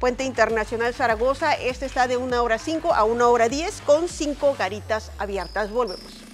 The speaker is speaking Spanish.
Puente Internacional Zaragoza, este está de 1 hora 5 a 1 hora 10 con 5 garitas abiertas. Volvemos.